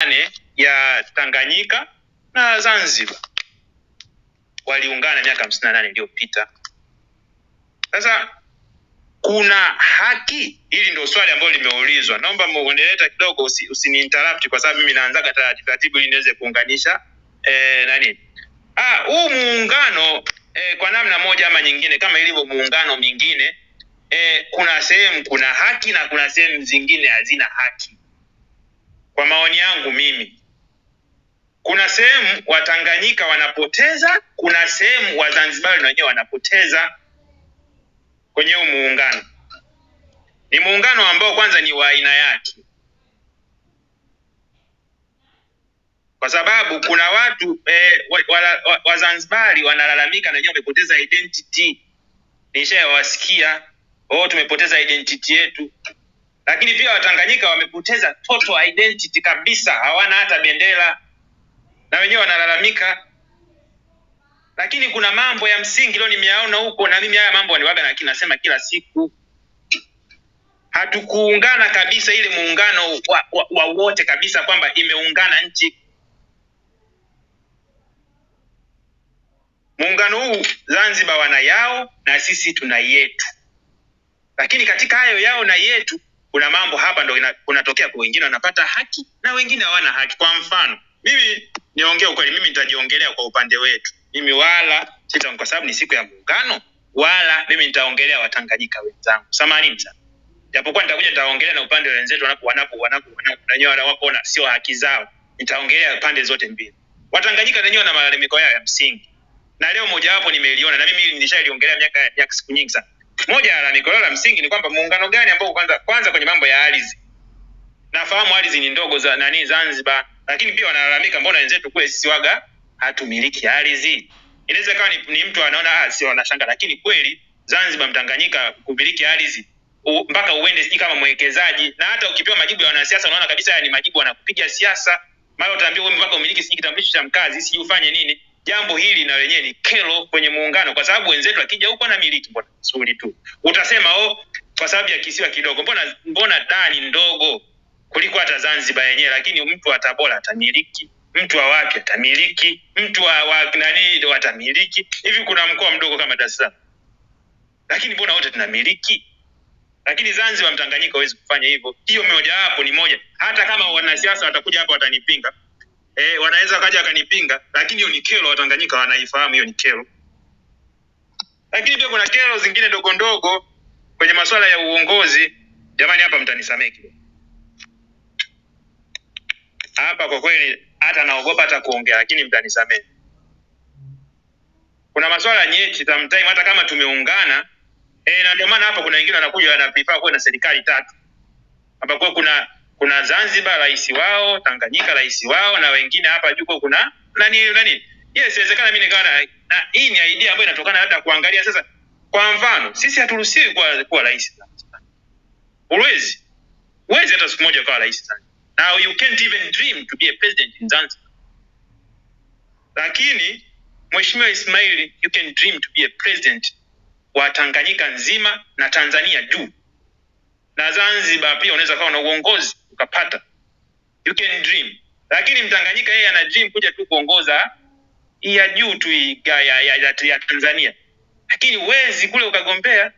nane ya Tanganyika na Zanzibar waliungana miaka hamsini na nane iliyopita. Sasa kuna haki? Hili ndio swali ambalo limeulizwa. Naomba muendeleta kidogo, usi, kwa sababu mimi naanzaga taratibu taratibu ili niweze kuunganisha eh, nani ah, huu muungano eh, kwa namna moja ama nyingine, kama ilivyo muungano mingine eh, kuna sehemu kuna haki na kuna sehemu zingine hazina haki. Kwa maoni yangu mimi, kuna sehemu Watanganyika wanapoteza, kuna sehemu Wazanzibari na wenyewe wanapoteza kwenye huu muungano. Ni muungano ambao kwanza ni wa aina yake, kwa sababu kuna watu eh, Wazanzibari wa, wa wanalalamika na wenyewe wamepoteza identity. Nishawasikia oh, tumepoteza identity yetu, lakini pia Watanganyika wamepoteza total identity kabisa, hawana hata bendera na wenyewe wanalalamika. Lakini kuna mambo ya msingi leo nimeyaona huko, na mimi haya mambo niwaga na nasema kila siku, hatukuungana kabisa, ile muungano wa, wa, wa wote kabisa, kwamba imeungana nchi. Muungano huu Zanzibar wana yao na sisi tuna yetu, lakini katika hayo yao na yetu kuna mambo hapa ndo kunatokea kwa wengine wanapata haki na wengine hawana haki. Kwa mfano mimi niongee ukweli, mimi nitajiongelea kwa upande wetu, mimi wala sita, kwa sababu ni siku ya muungano, wala mimi nitaongelea Watanganyika wenzangu, samanini sana, japokuwa nitakuja nitaongelea na upande wenzetu wanapo wanapo wanapo wenyewe wanapoona sio haki zao, nitaongelea pande zote mbili. Watanganyika wenyewe na malalamiko yao ya msingi, na leo mojawapo nimeliona, na mimi nilishaliongelea miaka siku nyingi sana moja ya lalamiko la msingi ni kwamba muungano gani ambao kwanza kwanza kwenye mambo ya ardhi, nafahamu ardhi ni ndogo za nani Zanzibar, lakini pia wanalalamika mbona wenzetu kule sisi waga hatumiliki ardhi. Inaweza kawa ni, ni mtu anaona ah, sio anashanga, lakini kweli Zanzibar Mtanganyika kumiliki ardhi mpaka uende sijui kama mwekezaji, na hata ukipewa majibu ya wanasiasa unaona kabisa haya ni majibu wanakupiga siasa. Mara utaambiwa wewe mpaka umiliki sijui kitambulisho cha mkazi, sijui ufanye nini jambo hili na lenyewe ni kero kwenye muungano, kwa sababu wenzetu akija huko na miliki mbona nzuri tu, utasema oh, kwa sababu ya kisiwa kidogo, mbona mbona dani ndogo kuliko hata Zanzibar yenyewe, lakini mtu wa Tabora atamiliki, mtu wa wapi atamiliki, mtu wa, wa nani watamiliki. Hivi kuna mkoa mdogo kama Dar es Salaam, lakini mbona wote tunamiliki? Lakini Zanzibar, Mtanganyika hawezi kufanya hivyo. Hiyo mojawapo ni moja, hata kama wanasiasa watakuja hapa watanipinga eh, wanaweza kaja wakanipinga, lakini hiyo ni kero. Watanganyika wanaifahamu hiyo ni kero. Lakini pia kuna kero zingine ndogo ndogo kwenye masuala ya uongozi. Jamani, hapa mtanisamehe hapa, kwa kweli hata naogopa hata kuongea, lakini mtanisamehe. Kuna masuala nyeti sometimes, hata kama tumeungana eh, na ndio maana hapa kuna wengine wanakuja wanapifaa kuwe na serikali tatu kwa kuna kuna Zanzibar rais wao, Tanganyika rais wao, na wengine hapa juko kuna nani nani. Yes, inawezekana mimi nikawa na, na hii ni idea ambayo inatokana labda kuangalia sasa. Kwa mfano sisi haturuhusiwi kuwa kuwa rais Zanzibar, uwezi uwezi hata siku moja kuwa rais Zanzibar. Now you can't even dream to be a president in Zanzibar, lakini Mheshimiwa Ismail, you can dream to be a president wa Tanganyika nzima na Tanzania juu na Zanzibar pia unaweza kawa na uongozi ukapata, you can dream. Lakini Mtanganyika yeye ana dream kuja tu kuongoza ya juu tu ya, ya, ya, ya, Tanzania, lakini wezi kule ukagombea.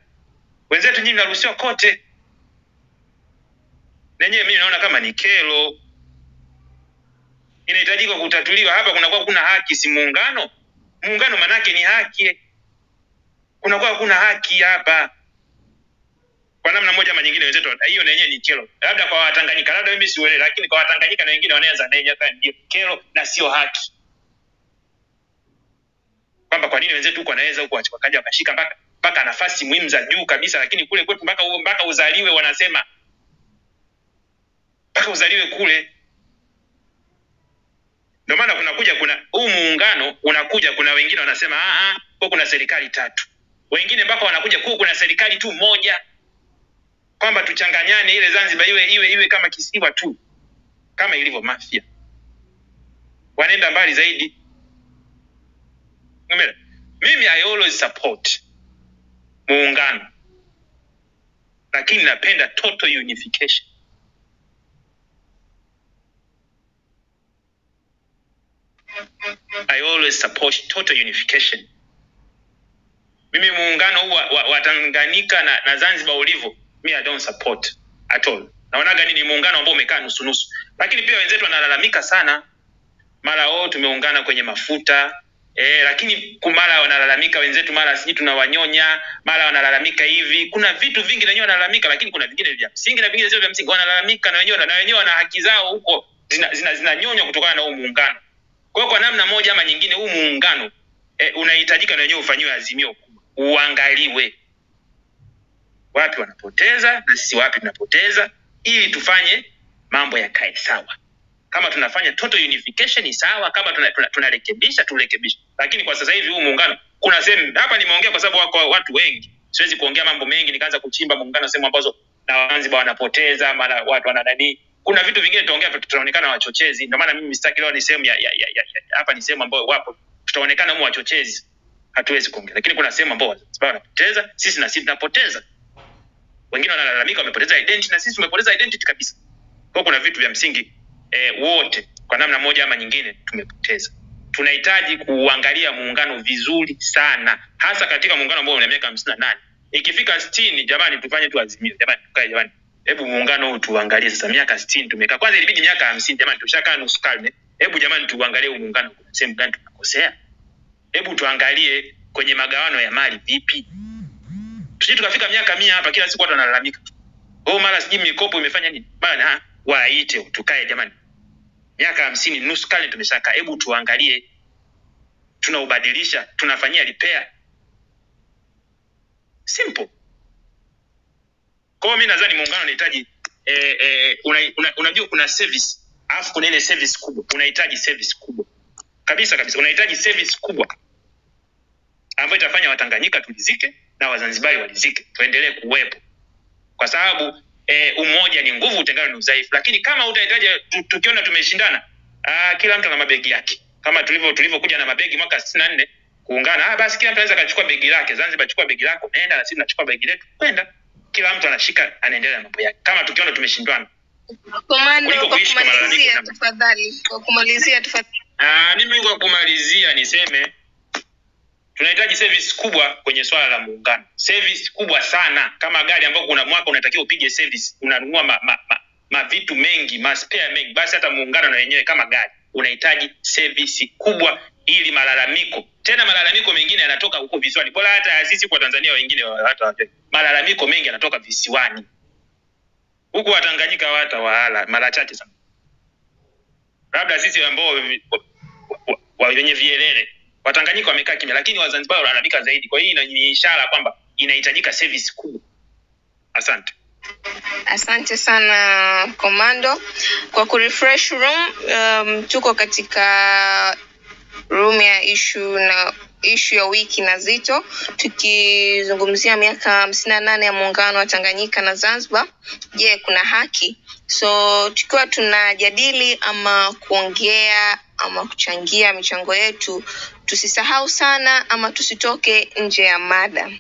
Wenzetu nyinyi mnaruhusiwa kote, nenyewe mimi naona kama ni kero, inahitajika kutatuliwa. Hapa kunakuwa kuna haki, si muungano. Muungano manake ni haki, kunakuwa kuna haki hapa kwa namna moja ama nyingine, wenzetu hiyo na yenyewe ni kero, labda kwa Watanganyika, labda mimi siuelewi, lakini kwa Watanganyika na wengine wanaweza na yenyewe ndio kero na sio haki, kwamba kwa nini wenzetu huko wanaweza huko wakaja wakashika mpaka mpaka nafasi muhimu za juu kabisa, lakini kule kwetu mpaka mpaka uzaliwe, wanasema. Mpaka uzaliwe kule. Ndio maana kunakuja kuna huu muungano unakuja, kuna wengine wanasema ah, ah, kuna serikali tatu, wengine mpaka wanakuja kuu kuna serikali tu moja kwamba tuchanganyane ile Zanzibar iwe iwe iwe kama kisiwa tu kama ilivyo Mafia. Wanaenda mbali zaidi. Umeona? Mimi I always support muungano, lakini napenda total unification. I always support total unification. Mimi muungano huu wa, wa, wa Tanganyika na, na Zanzibar ulivyo mi I don't support at all. Naonaga ni muungano ambao umekaa nusu nusu. Lakini pia wenzetu wanalalamika sana. Mara o tumeungana kwenye mafuta. E, lakini mara wanalalamika wenzetu mara sijui tunawanyonya mara wanalalamika hivi. Kuna vitu vingi na wenyewe wanalalamika lakini kuna vingine vya msingi na vingine sio vya msingi. Wanalalamika na wenyewe na wenyewe wana haki zao huko. Zinanyonywa zina, zina zinanyonywa kutokana na huu muungano. Kwa kwa namna moja ama nyingine huu muungano e, unahitajika na wenyewe ufanyiwe azimio kubwa. Uangaliwe wapi wanapoteza na sisi wapi tunapoteza ili tufanye mambo yakae sawa. Kama tunafanya total unification ni sawa kama tunarekebisha tuna, tuna turekebisha. lakini kwa sasa hivi huu muungano kuna sehemu hapa nimeongea kwa sababu wako watu wengi. Siwezi kuongea mambo mengi nikaanza kuchimba muungano sehemu ambazo na Zanzibar wanapoteza mara watu wana nani. Kuna vitu vingine tutaongea tutaonekana wachochezi. Ndio maana mimi sitaki leo ni sehemu ya, ya, ya, ya, ya hapa ni sehemu ambayo wapo. Tutaonekana mu wachochezi. Hatuwezi kuongea. Lakini kuna sehemu ambao wanapoteza sisi na sisi tunapoteza wengine wanalalamika wamepoteza identity na sisi tumepoteza identity kabisa. Kwa kuna vitu vya msingi e, wote kwa namna moja ama nyingine tumepoteza. Tunahitaji kuangalia muungano vizuri sana hasa katika muungano ambao una miaka hamsini na nane. Ikifika stini jamani tufanye tu azimio. Jamani tukae jamani. Hebu muungano huu tuangalie sasa miaka stini tumekaa. Kwanza ilibidi miaka hamsini jamani tushakaa nusu karne. Hebu jamani tuangalie huu muungano kuna sehemu gani tunakosea? Hebu tuangalie kwenye magawano ya mali vipi tusije tukafika miaka mia hapa kila siku watu wanalalamika. Oh mara sijui mikopo imefanya nini? Bana. waite tukae jamani. Miaka hamsini nusu kale tumeshakaa hebu tuangalie. Tunaubadilisha tunafanyia repair. Simple. Kwao mi nadhani muungano unahitaji eh, eh, una, una, kuna service alafu kuna ile service kubwa. Unahitaji service kubwa. Kabisa kabisa unahitaji service kubwa. Ambayo itafanya watanganyika tulizike na wazanzibari walizike. Tuendelee kuwepo. Kwa sababu e, umoja ni nguvu utengano ni udhaifu. Lakini kama utahitaji tu, tukiona tumeshindana aa, kila mtu ana mabegi yake. Kama tulivyo tulivyokuja na mabegi mwaka sitini na nne kuungana ah, basi kila mtu anaweza akachukua begi lake. Zanzibar chukua begi lako nenda na sisi tunachukua begi letu kwenda. Kila mtu anashika anaendelea na mambo yake. Kama tukiona tumeshindwana Komando, kwa kumalizia tafadhali, kwa kumalizia tafadhali. Ah, mimi kwa kumalizia niseme tunahitaji service kubwa kwenye swala la muungano. Service kubwa sana. Kama gari ambao kuna mwaka unatakiwa upige service unanunua ma, ma, ma, ma vitu mengi maspare mengi basi hata muungano na wenyewe kama gari unahitaji service kubwa ili malalamiko tena malalamiko mengine yanatoka huko visiwani. Bora hata sisi kwa tanzania wengine hata malalamiko mengi yanatoka visiwani. Huku watanganyika hata wahala mara chache sana. Labda sisi ambao wenye vielele watanganyika wamekaa kimya lakini wazanzibari wanalalamika zaidi kwa hiyo ni ishara kwamba inahitajika service kuu. asante Asante sana Komando kwa kurefresh room. Um, tuko katika room ya ishu na ishu ya wiki na Zito tukizungumzia miaka hamsini na nane ya muungano wa Tanganyika na Zanzibar. Je, kuna haki? So tukiwa tunajadili ama kuongea ama kuchangia michango yetu, tusisahau sana ama tusitoke nje ya mada.